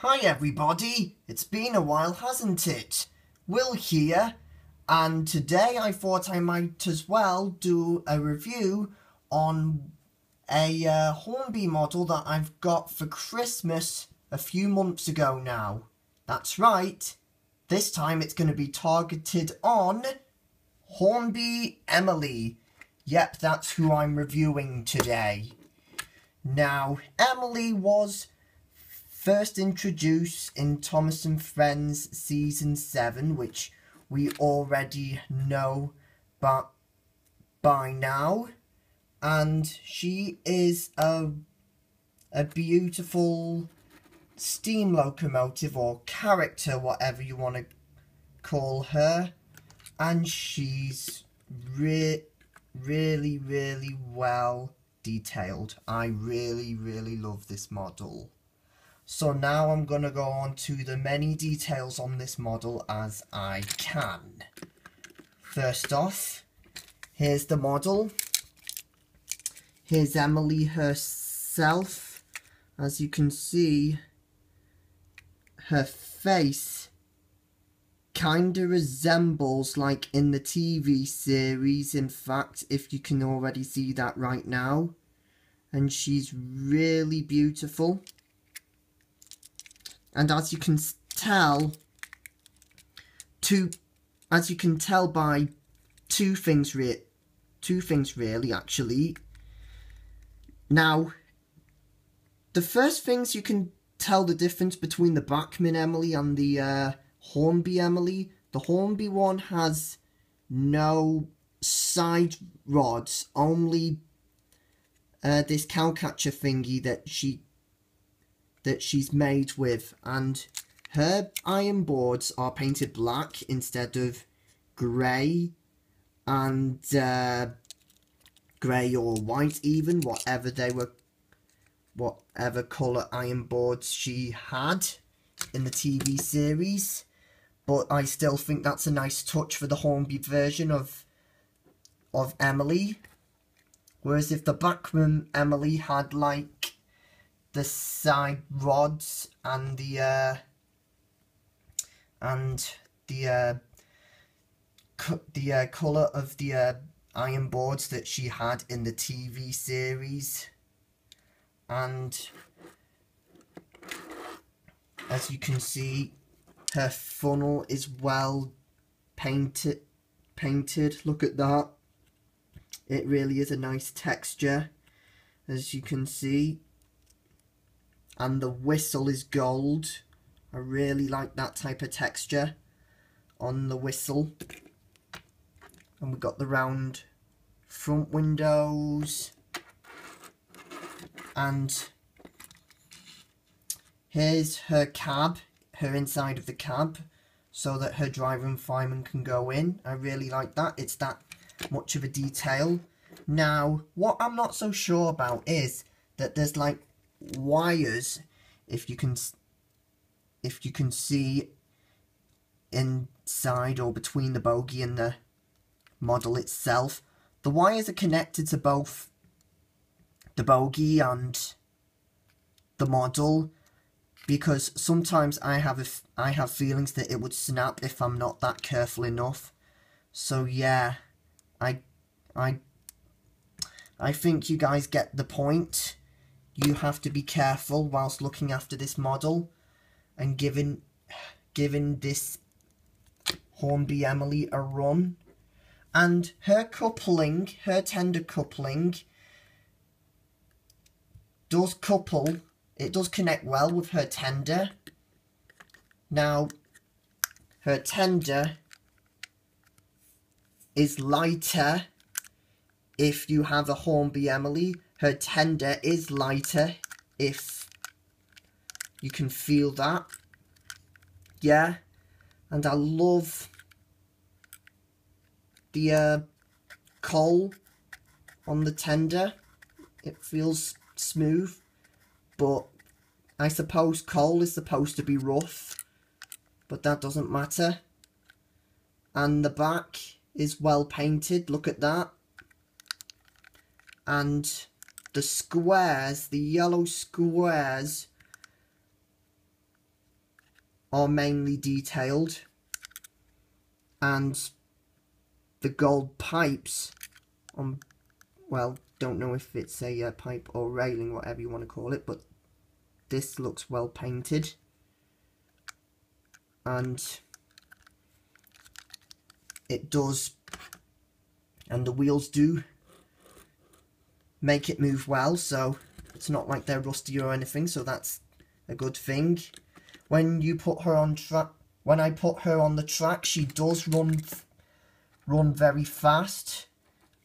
Hi everybody, it's been a while hasn't it? Will here, and today I thought I might as well do a review on a uh, Hornby model that I've got for Christmas a few months ago now. That's right, this time it's going to be targeted on Hornby Emily. Yep, that's who I'm reviewing today. Now, Emily was first introduced in Thomas and Friends Season 7, which we already know but by now. And she is a, a beautiful steam locomotive or character, whatever you want to call her. And she's re really, really well detailed. I really, really love this model. So now I'm going to go on to the many details on this model as I can. First off, here's the model. Here's Emily herself. As you can see, her face kinda resembles like in the TV series in fact if you can already see that right now and she's really beautiful and as you can tell, two, as you can tell by two things, re two things really, actually. Now, the first things you can tell the difference between the Bachmann Emily and the uh, Hornby Emily. The Hornby one has no side rods, only uh, this cowcatcher thingy that she that she's made with and her iron boards are painted black instead of grey and uh, grey or white even, whatever they were, whatever colour iron boards she had in the TV series. But I still think that's a nice touch for the Hornby version of of Emily. Whereas if the Bachmann Emily had like the side rods and the uh, and the uh, the uh, color of the uh, iron boards that she had in the TV series. And as you can see her funnel is well painted painted. Look at that. It really is a nice texture as you can see and the whistle is gold. I really like that type of texture on the whistle. And we've got the round front windows. And here's her cab, her inside of the cab, so that her driver and fireman can go in. I really like that. It's that much of a detail. Now, what I'm not so sure about is that there's like wires if you can if you can see inside or between the bogie and the model itself the wires are connected to both the bogie and the model because sometimes I have a, I have feelings that it would snap if I'm not that careful enough. So yeah I I I think you guys get the point you have to be careful whilst looking after this model and giving giving this Hornby Emily a run. And her coupling, her tender coupling, does couple, it does connect well with her tender. Now, her tender is lighter if you have a Hornby Emily her tender is lighter if you can feel that. Yeah. And I love the uh, coal on the tender. It feels smooth. But I suppose coal is supposed to be rough. But that doesn't matter. And the back is well painted. Look at that. And the squares, the yellow squares, are mainly detailed and the gold pipes on well don't know if it's a uh, pipe or railing whatever you want to call it but this looks well painted. And it does and the wheels do make it move well so it's not like they're rusty or anything so that's a good thing when you put her on track when I put her on the track she does run run very fast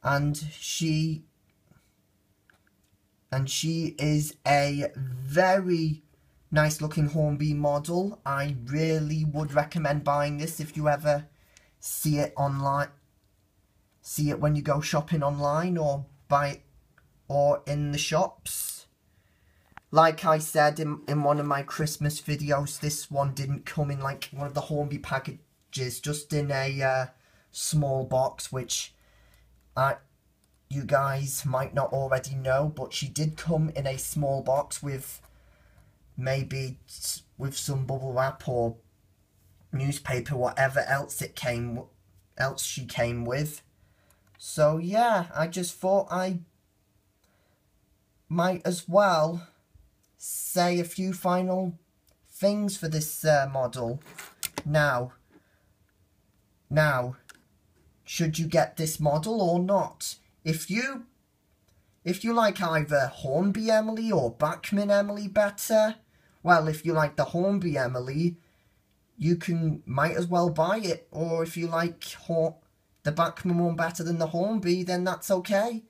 and she and she is a very nice looking Hornby model. I really would recommend buying this if you ever see it online. See it when you go shopping online or buy it or in the shops. Like I said in, in one of my Christmas videos, this one didn't come in like one of the Hornby packages, just in a uh, small box, which I you guys might not already know, but she did come in a small box with maybe with some bubble wrap or newspaper, whatever else it came, else she came with. So yeah, I just thought I might as well say a few final things for this uh, model. Now, now, should you get this model or not? if you if you like either Hornby Emily or Bachmann Emily better, well, if you like the Hornby Emily, you can might as well buy it. Or if you like the Bachmann one better than the Hornby, then that's okay.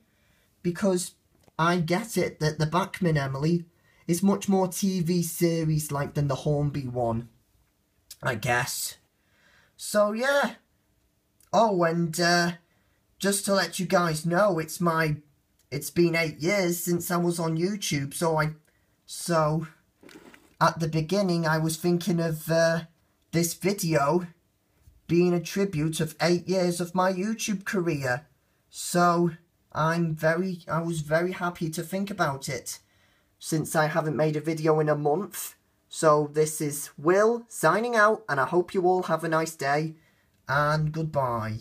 Because I get it that the Bachmann Emily is much more TV series like than the Hornby one. I guess. So yeah. Oh, and uh, just to let you guys know, it's my, it's been eight years since I was on YouTube, so I, so, at the beginning I was thinking of uh, this video being a tribute of eight years of my YouTube career, so I'm very, I was very happy to think about it, since I haven't made a video in a month, so this is Will signing out, and I hope you all have a nice day, and goodbye.